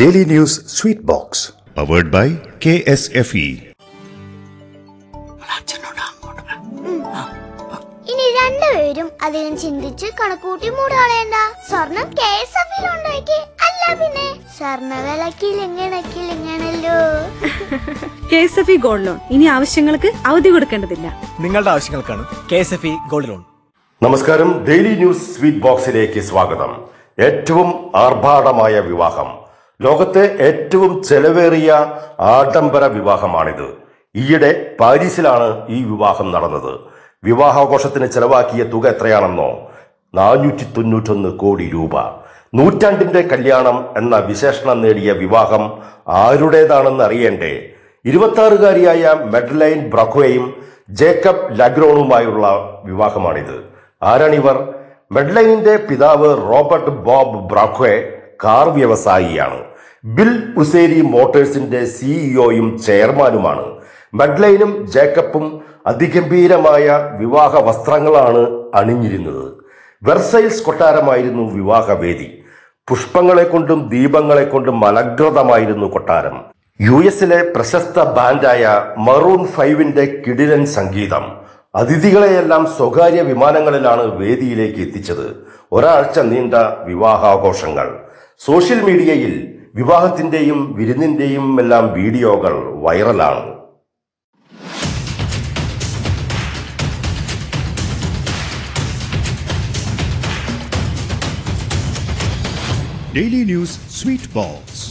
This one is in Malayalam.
Daily powered by K S F E ഇനി രണ്ടുപേരും അധികം ചിന്തിച്ച് കണക്കൂട്ടി മൂടുകളേണ്ട സ്വർണം കെ എസ് എഫ് ഉണ്ടാക്കി. അല്ല പിന്നെ സ്വർണ വിലക്കിലിങ്ങണക്കിലിങ്ങണല്ലോ K S F E gold loan ഇനി ആവശ്യങ്ങൾക്ക് അവധി കൊടുക്കേണ്ടതില്ല. നിങ്ങളുടെ ആവശ്യങ്ങൾക്കാണ് K S F E gold loan നമസ്കാരം. ഡെയിലി ന്യൂസ് സ്വീറ്റ് ബോക്സിലേക്ക് സ്വാഗതം. ഏറ്റവും ആർഭാടമായ വിവാഹം. ലോകത്തെ ഏറ്റവും ചെലവേറിയ ആഡംബര വിവാഹമാണിത്. ഈയിടെ പാരീസിലാണ് ഈ വിവാഹം നടന്നത്. വിവാഹാഘോഷത്തിന് ചെലവാക്കിയ തുക എത്രയാണെന്നോ നാനൂറ്റി തൊണ്ണൂറ്റൊന്ന് കോടി രൂപ. നൂറ്റാണ്ടിന്റെ കല്യാണം എന്ന വിശേഷണം നേടിയ വിവാഹം ആരുടേതാണെന്ന് അറിയേണ്ടേ? ഇരുപത്താറുകാരിയായ മെഡ്ലൈൻ ബ്രഖോയും ജേക്കബ് ലഗ്രോണുമായുള്ള വിവാഹമാണിത്. ആരാണിവർ? മെഡ്ലൈനിന്റെ പിതാവ് റോബർട്ട് ബോബ് ബ്രാഖ്വെ കാർ വ്യവസായിയാണ്. ബിൽ ഉസേരി മോട്ടേഴ്സിന്റെ സിഇഒയും ചെയർമാനുമാണ്. മഡ്ലൈനും ജേക്കബും അതിഗംഭീരമായ വിവാഹ വസ്ത്രങ്ങളാണ് അണിഞ്ഞിരുന്നത്. വെർസൈൽസ് കൊട്ടാരമായിരുന്നു വിവാഹവേദി. പുഷ്പങ്ങളെ കൊണ്ടും ദീപങ്ങളെ കൊണ്ടും അലങ്കൃതമായിരുന്നു കൊട്ടാരം. യു എസിലെ പ്രശസ്ത ബാൻഡായ മറൂൺ ഫൈവിന്റെ കിടിലൻ സംഗീതം. അതിഥികളെയെല്ലാം സ്വകാര്യ വിമാനങ്ങളിലാണ് വേദിയിലേക്ക് എത്തിച്ചത്. ഒരാഴ്ച നീണ്ട വിവാഹാഘോഷങ്ങൾ. സോഷ്യൽ മീഡിയയിൽ വിവാഹത്തിന്റെയും വിരുന്നിന്റെയും എല്ലാം വീഡിയോകൾ വൈറലാണ്. Daily news sweet Box.